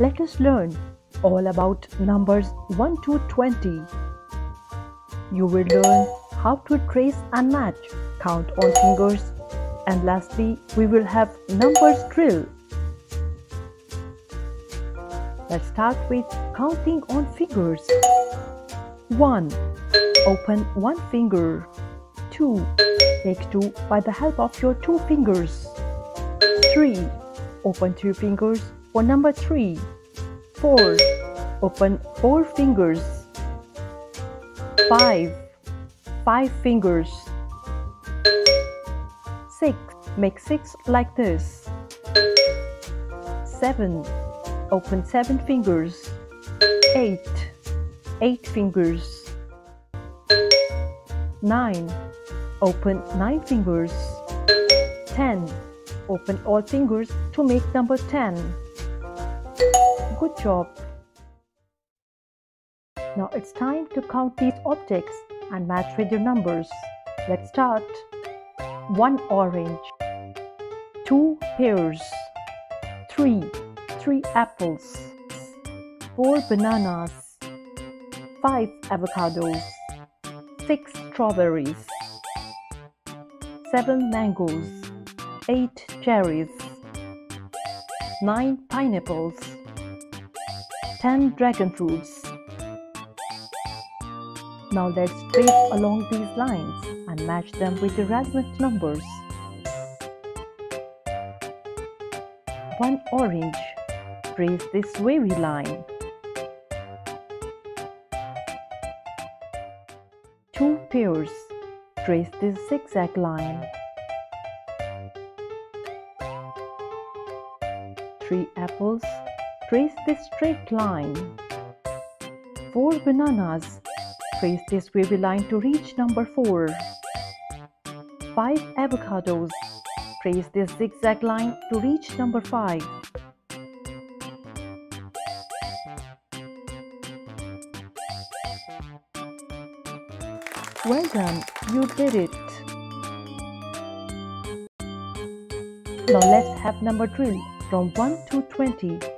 let us learn all about numbers 1 to 20. You will learn how to trace and match, count on fingers, and lastly, we will have numbers drill. Let's start with counting on fingers. 1. Open one finger. 2. Take 2 by the help of your two fingers. 3. Open two fingers for number 3. 4. Open 4 fingers. 5. 5 fingers. 6. Make 6 like this. 7. Open 7 fingers. 8. 8 fingers. 9. Open 9 fingers. 10. Open all fingers to make number 10. Good job. Now it's time to count these objects and match with your numbers. Let's start. 1 orange. 2 pears. 3. 3 apples. 4 bananas. 5 avocados. 6 strawberries. 7 mangoes. 8 cherries. 9 pineapples. 10 dragon fruits. Now let's trace along these lines and match them with the relevant numbers. 1 orange. Trace this wavy line. 2 pears. Trace this zigzag line. 3 apples. Trace this straight line. 4 bananas. Trace this wavy line to reach number 4. 5 avocados. Trace this zigzag line to reach number 5. Well done, you did it. Now let's have number drill from 1 to 20.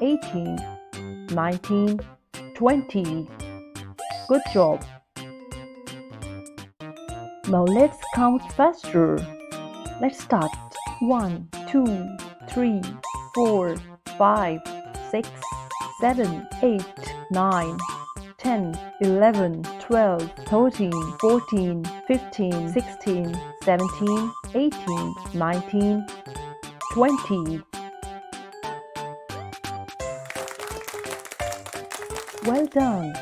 18 19 20 Good job! Now let's count faster. Let's start. 1, 2, 3, 4, 5, 6, 7, 8, 9, 10, 11, 12, 13, 14, 15, 16, 17, 18, 19, 20. Well done!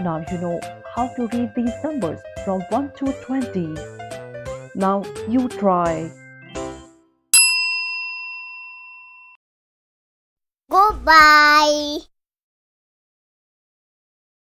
Now you know how to read these numbers from 1 to 20. Now you try. Goodbye.